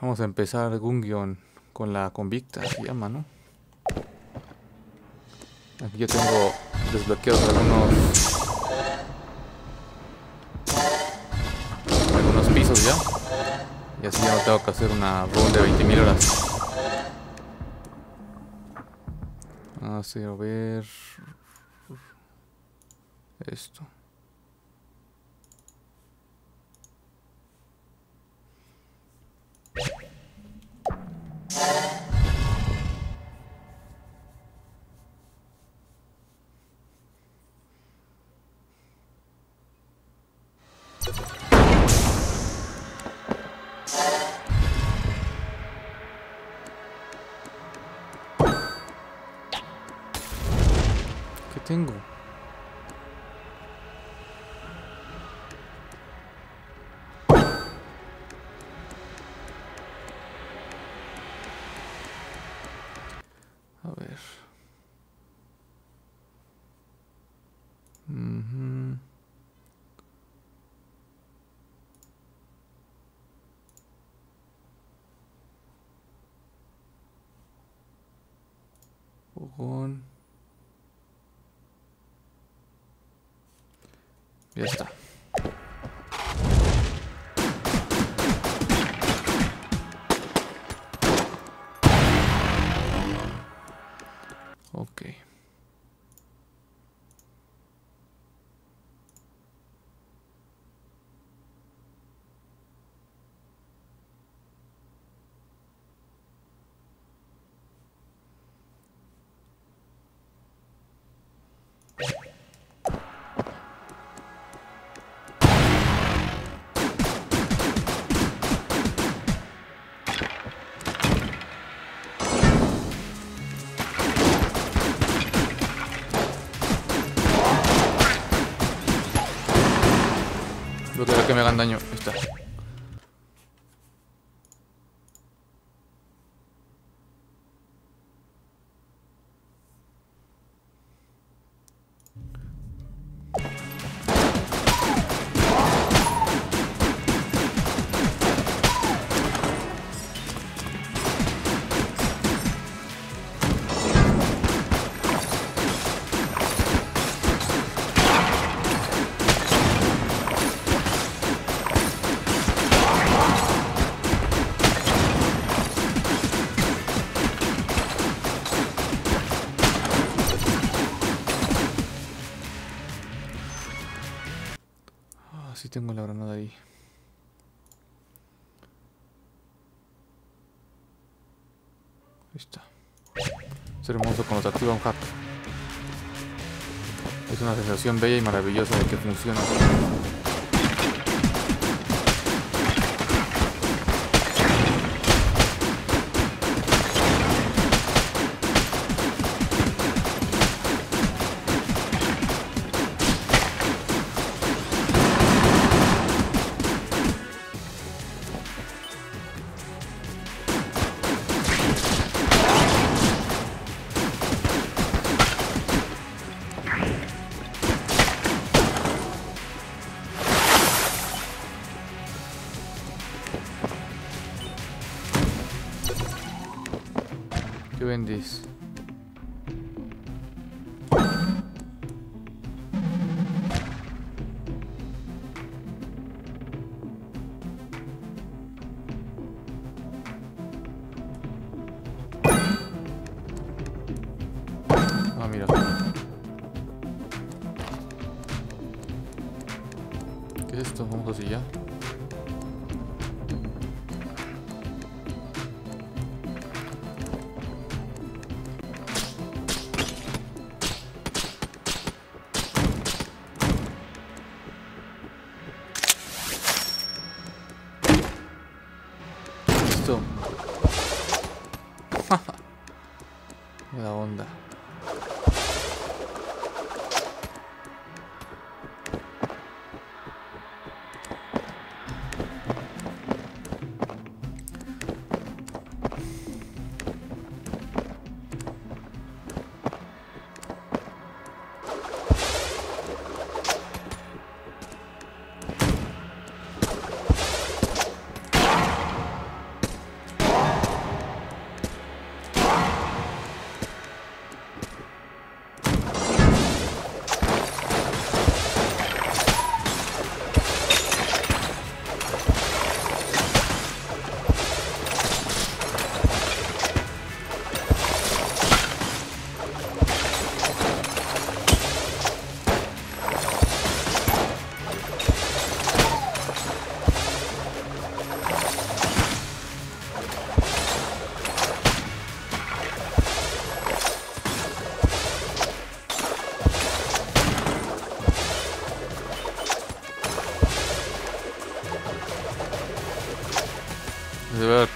Vamos a empezar Gungion con la convicta, se llama, ¿no? Aquí yo tengo desbloqueados algunos... Algunos pisos ya. Y así ya no tengo que hacer una run de 20.000 horas. Así, a ver... Esto. A ver. Ujú. Fogón. Ya está. No quiero que me hagan daño. Está. Bella y maravillosa de que funciona.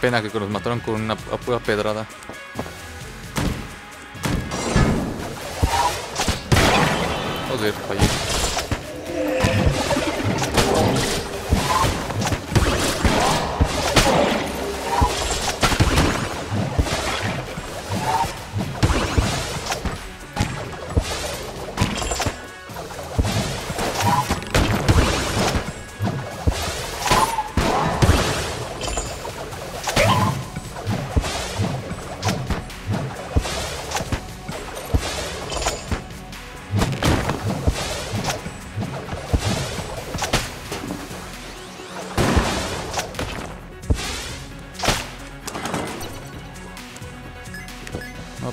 Pena que los mataron con una pura pedrada. Joder, fallé.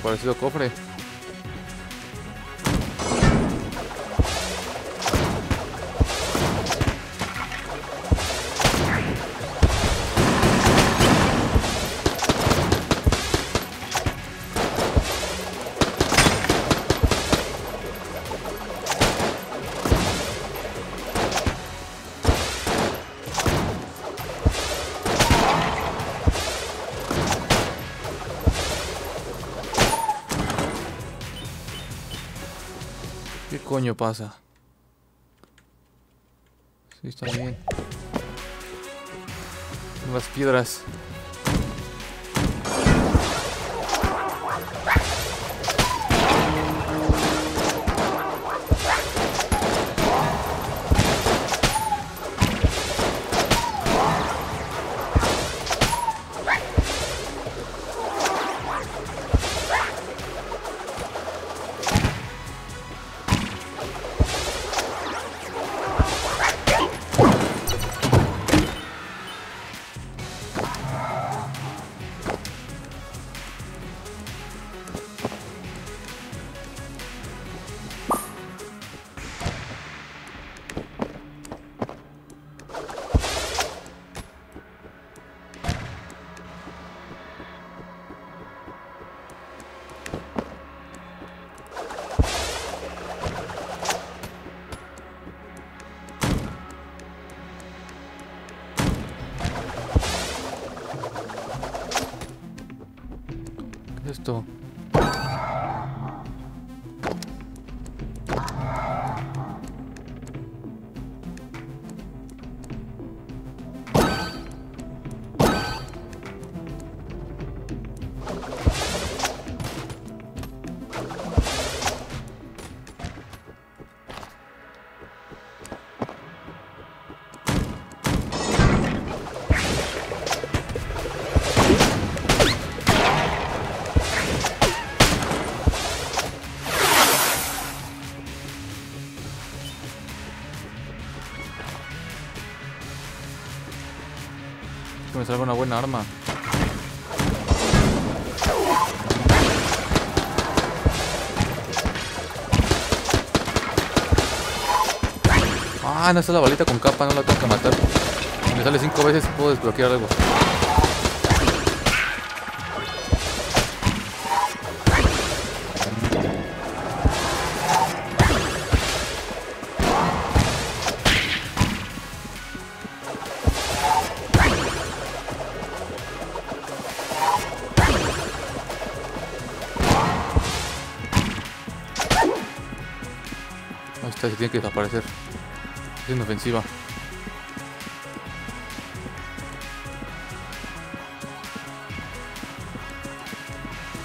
Parecido cofre. Pasa? Sí, está bien. Las piedras. Arma. Ah, no está la balita con capa, no la tengo que matar. Si me sale cinco veces puedo desbloquear algo. Tiene que desaparecer. Es inofensiva.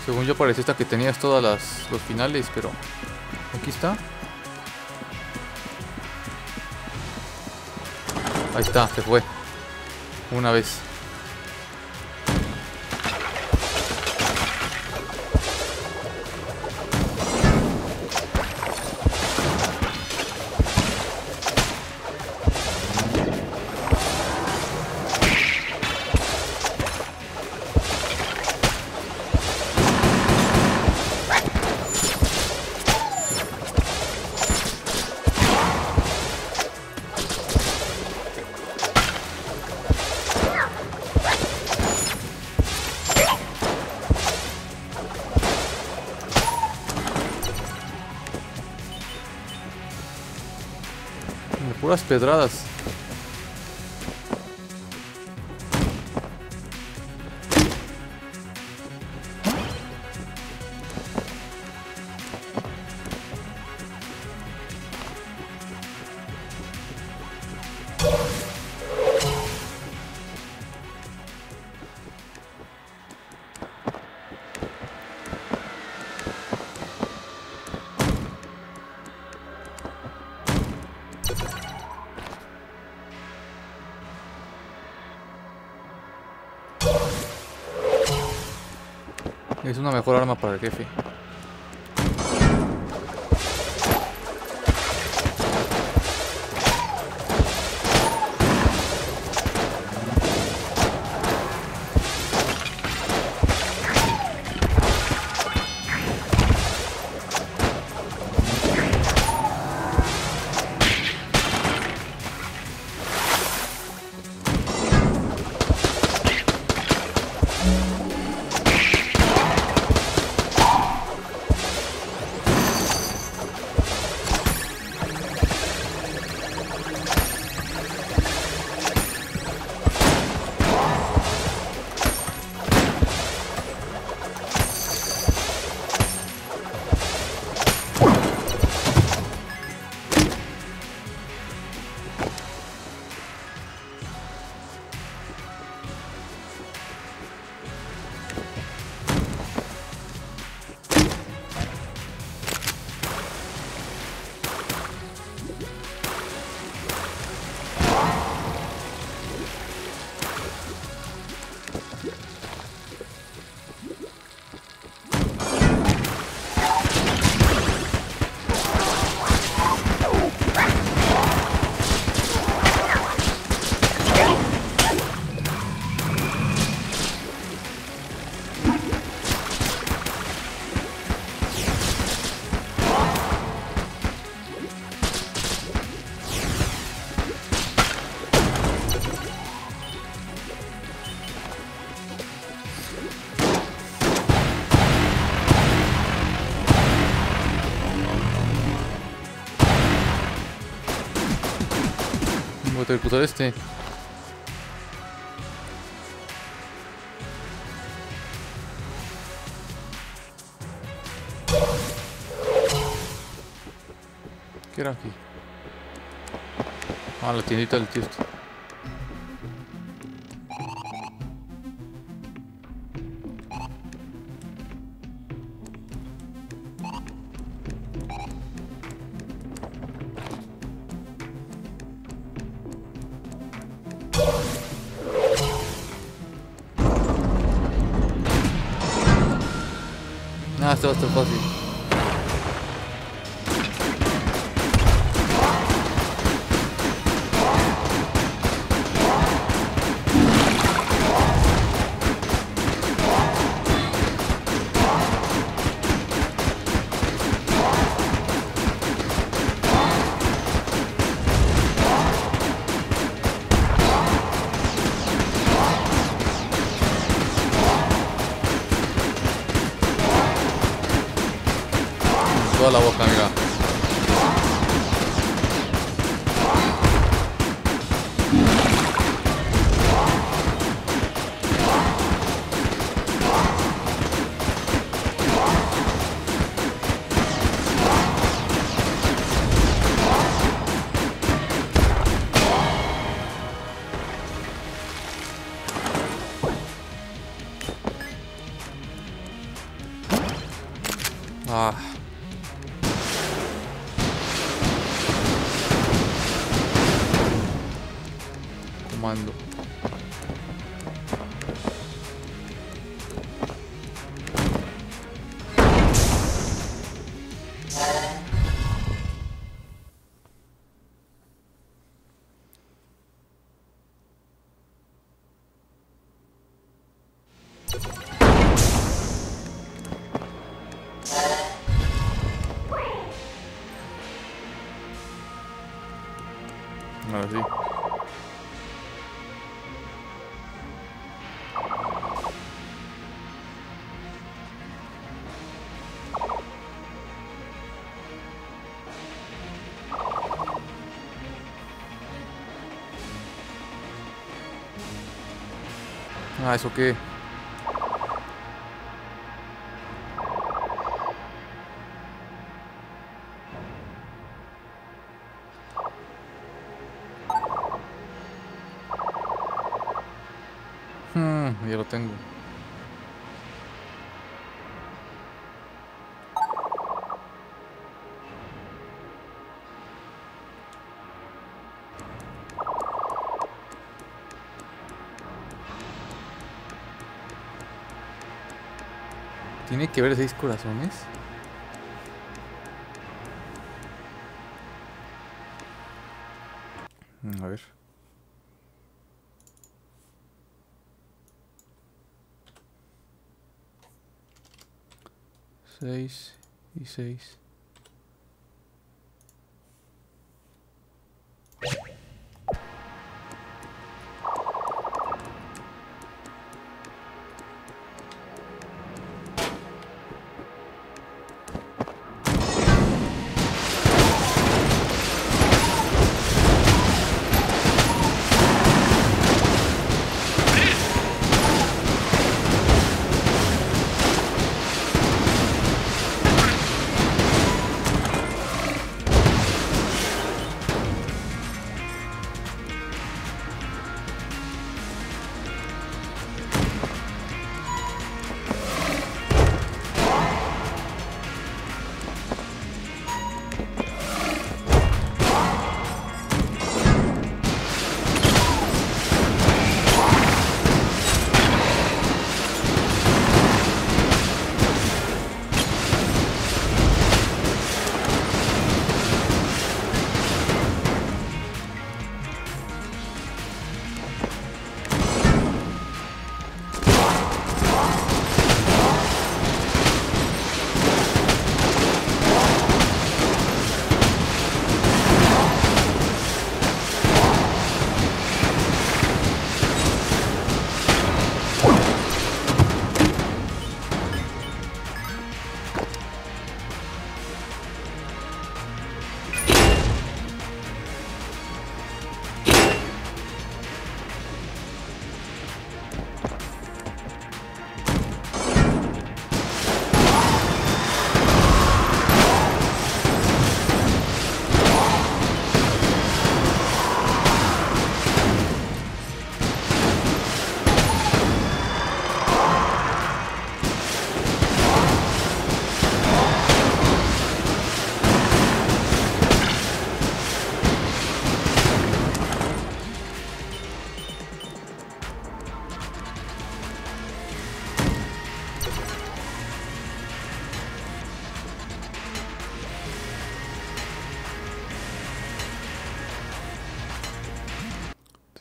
Según yo parecía esta que tenías todas las los finales, pero aquí está. Ahí está, se fue. Una vez. Pedradas. Es una mejor arma para el jefe. Voy a usar este. ¿Qué era aquí? Ah, la tiendita del tío este. Ah, esto va a estar Ah, ¿eso qué? Hmm, ya lo tengo. Tiene que haber seis corazones. Mm, A ver. Seis y seis.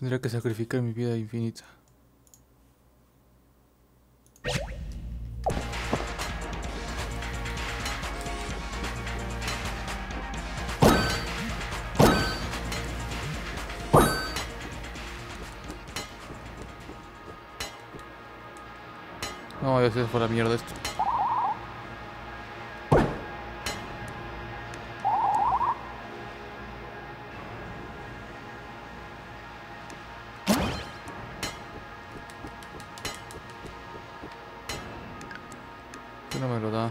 Tendría que sacrificar mi vida infinita. No, ya se fue la mierda esto. Que no me lo da.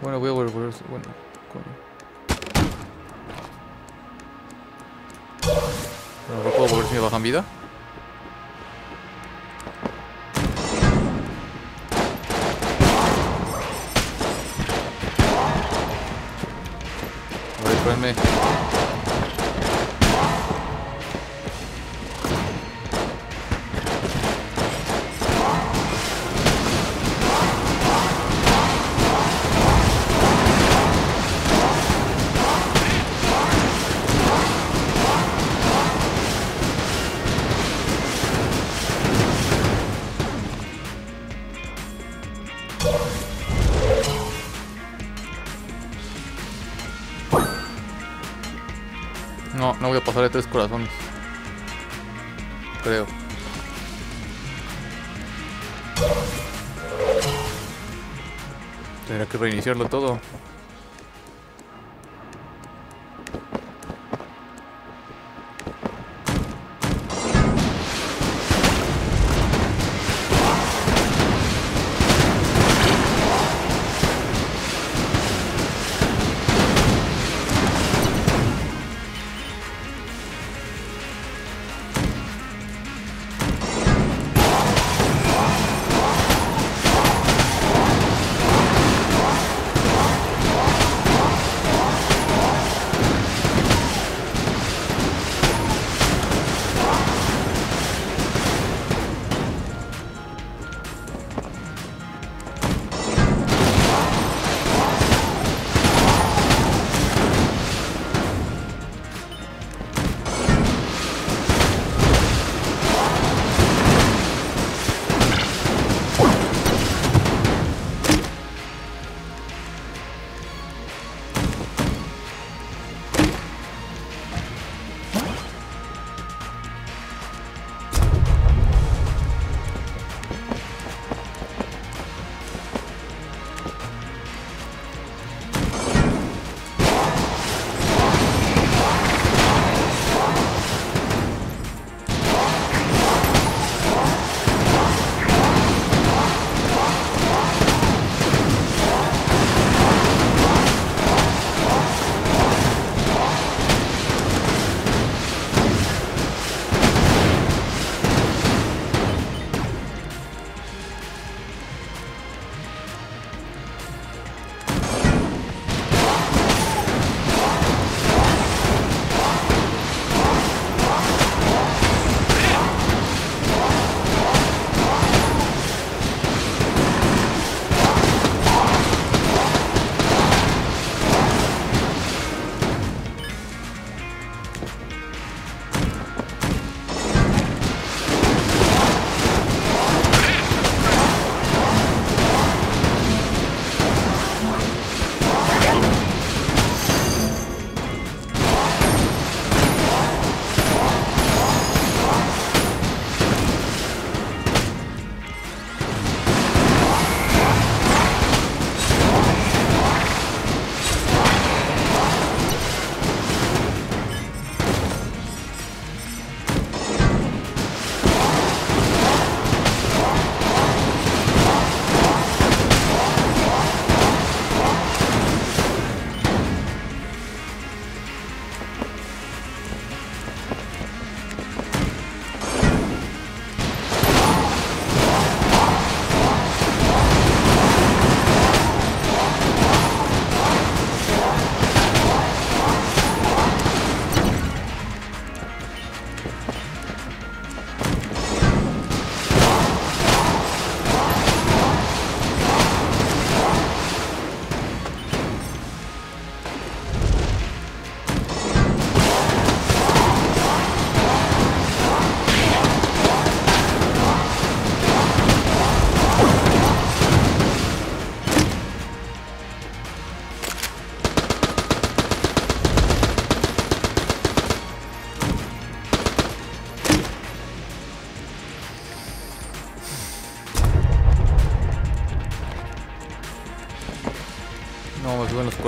Bueno, voy a volver. Bueno, coño. Bueno, ¿no puedo volver si me bajan vida? A ver, espérenme. No, no voy a pasar de tres corazones. Creo. Tendría que reiniciarlo todo.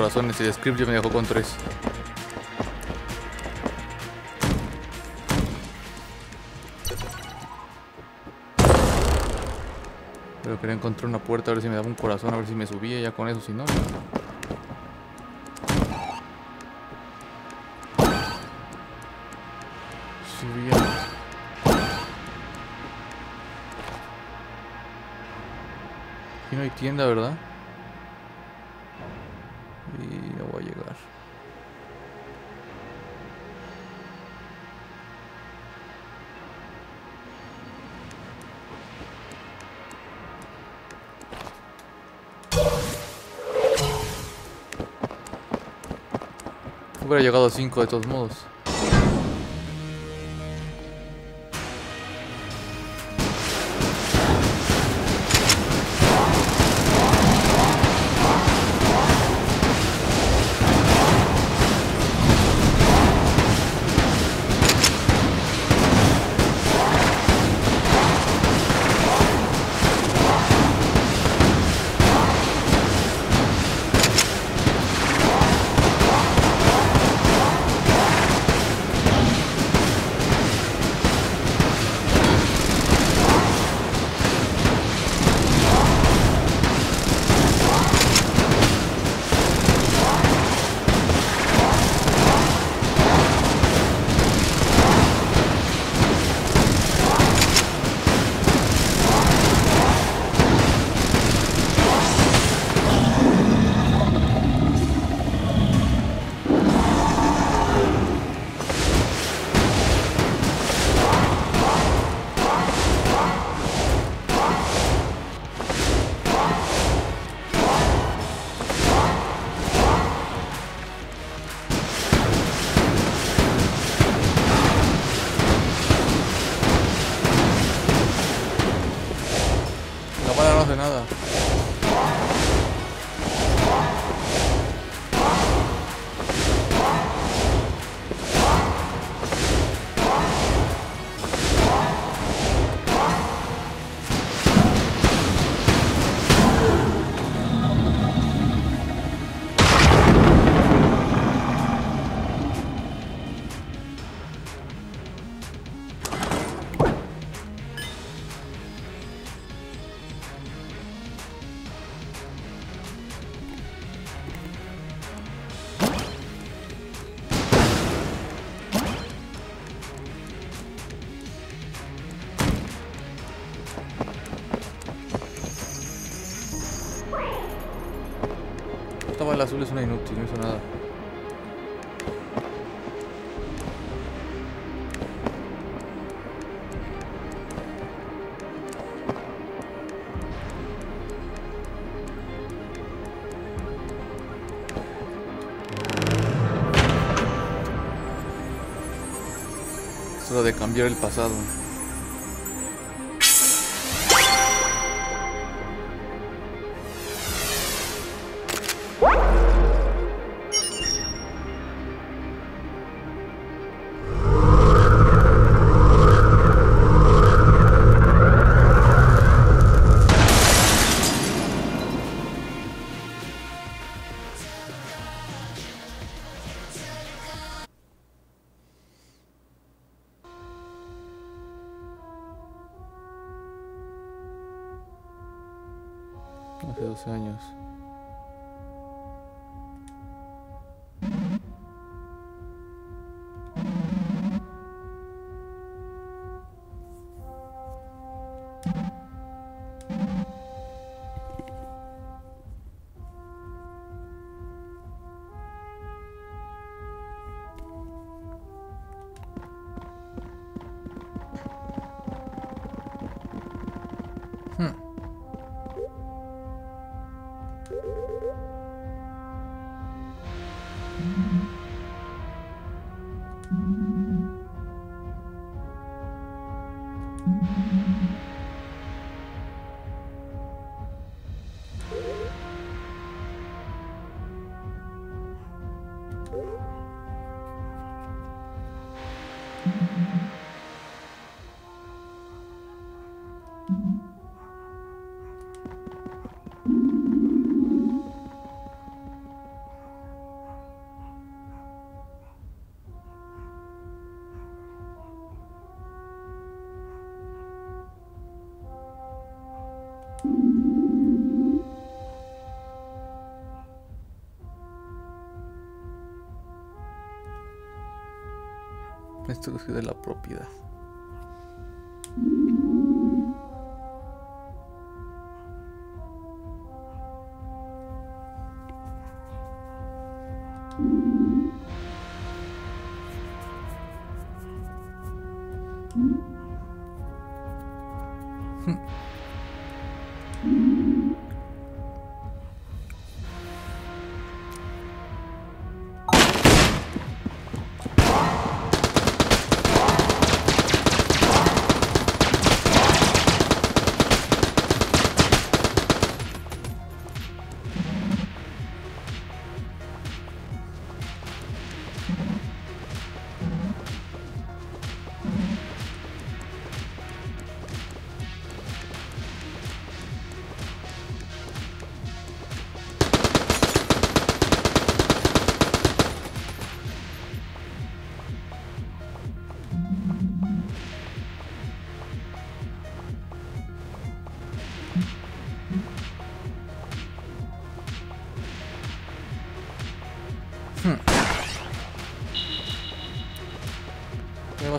Corazones y el script ya me dejó con tres. Pero quería encontrar una puerta a ver si me daba un corazón, a ver si me subía ya con eso, si no, no hay tienda, ¿verdad? Hubiera llegado a 5 de todos modos. Azul es una inútil, no hizo nada. Es hora de cambiar el pasado. 12 años. De la propiedad.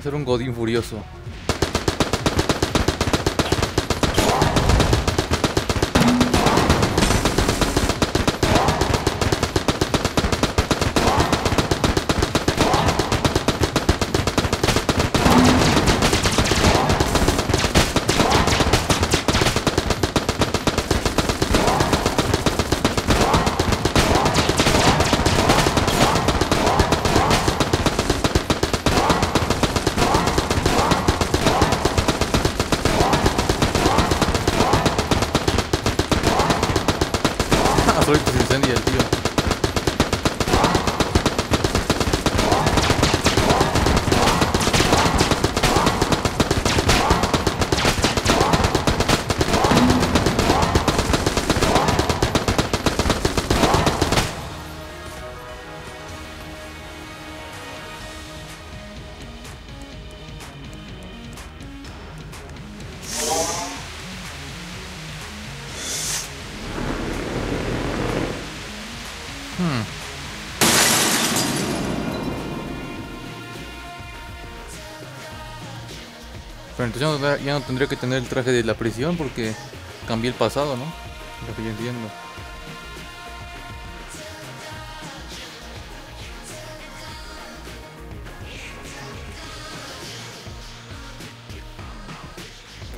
Va a ser un Godín furioso. solito se incendia el tío. Hmm. Ya no tendría que tener el traje de la prisión porque cambié el pasado, ¿no? Lo que yo.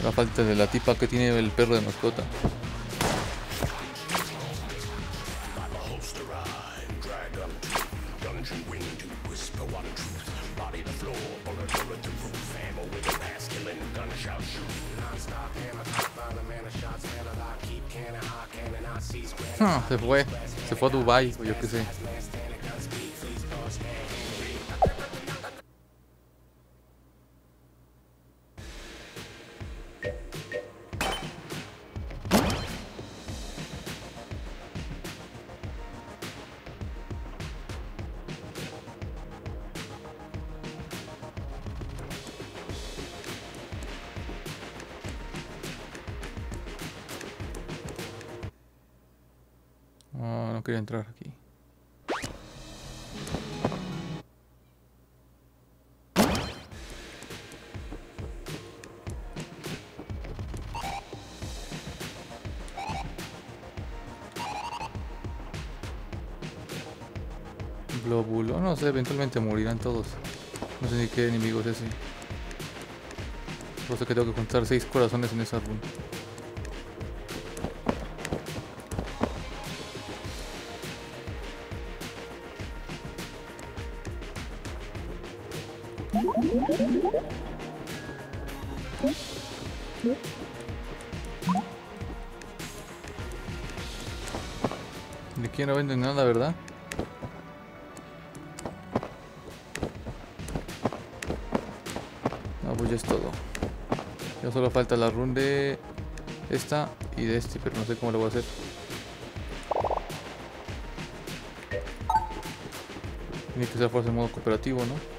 La falta de la tipa que tiene el perro de mascota. se fue, se fue a Dubai o yo qué sé. Entrar aquí. Glóbulo, no sé, eventualmente morirán todos. No sé ni qué enemigo es ese. Por eso que tengo que contar seis corazones en esa run. Venden nada, ¿verdad? No, pues ya es todo. Ya solo falta la run de esta y de este, pero no sé cómo lo voy a hacer. Tiene que ser fuerza en modo cooperativo, ¿no?